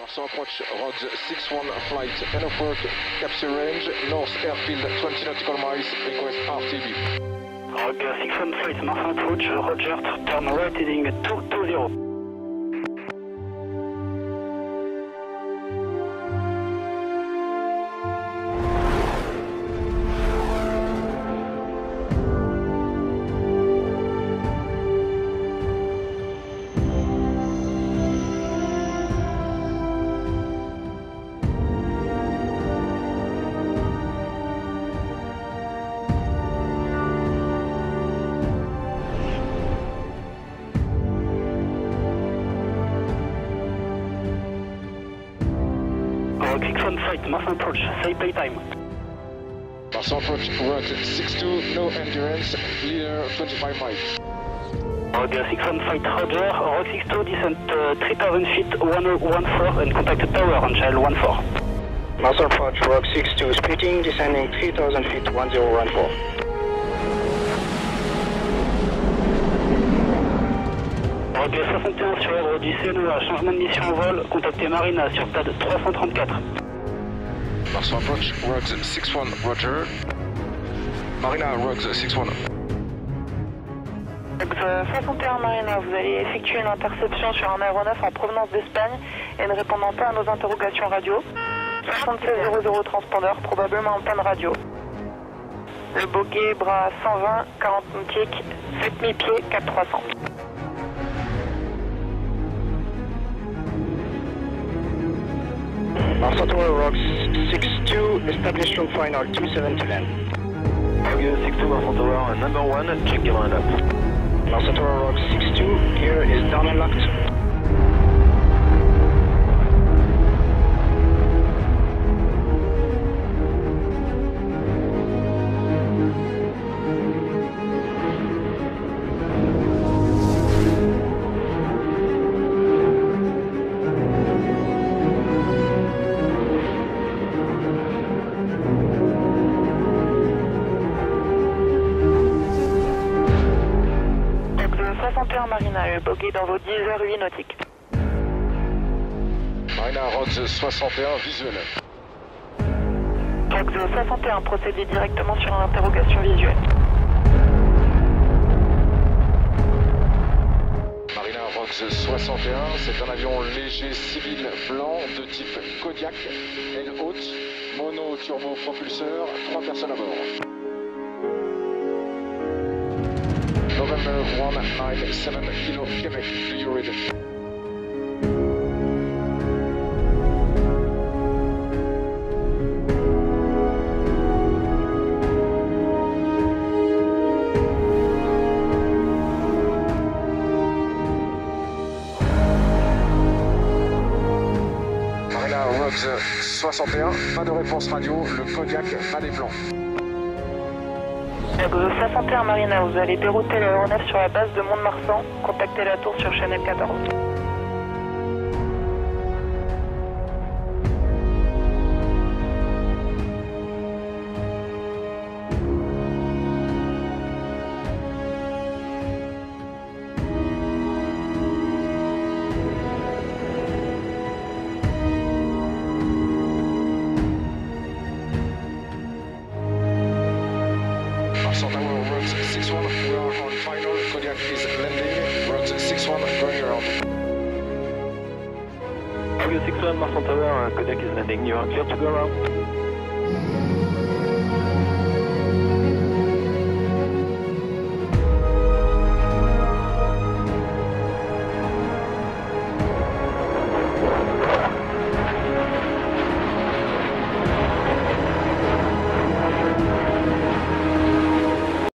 Marcel approach, rods 6-1 flight, end of work, capture range, north airfield 20 nautical miles, request RTB. Roger 6-1 flight, Marcel approach, roger, turn right heading 220. 6-1 flight, Marcel approach, say playtime. Marcel approach, route 6-2, no endurance, clear 25 miles. Roger 6-1 flight, roger, Rock 6-2, descent uh, 3000 feet, 1014 and contact tower on channel 14. Marcel approach, Rock 62, splitting, descending 3000 feet, 1014. Roger 61 sur ordre du CNEA, changement de mission au vol, contactez Marina sur stade 334. Marcel approach, route 6-1, roger. Marina, route 6-1. Ex 61 Marina, vous allez effectuer une interception sur un aéronef en provenance d'Espagne et ne répondant pas à nos interrogations radio. 7600 transpondeur, probablement en panne radio. Le boguet, bras 120, 40 nautiques, 7000 pieds, 4300. Marcel Tower, Rock 62, establishment final 27 to land. Roger 62 Marcel Tower, number 1, check your line up. Marcel Tower, Rock 62, gear is down and locked. Ex 61 Marina, le boguet dans vos 10 heures 8 nautiques. Marina, route 61, visuel. Ex 61, procédez directement sur une interrogation visuelle. Marina Rox 61, c'est un avion léger civil blanc de type Kodiak, aile haute, mono turbo propulseur, 3 personnes à bord. November 197 Kilo Québec, do you read it? Marina Rox 61, pas de réponse radio, le Kodiak a des plans. Ex 61 Marina, vous allez dérouter l'aéronef sur la base de Mont-de-Marsan. Contactez la tour sur Chanel 14. 6 1 Marsan Tower, Kodak is landing, you are clear to go around.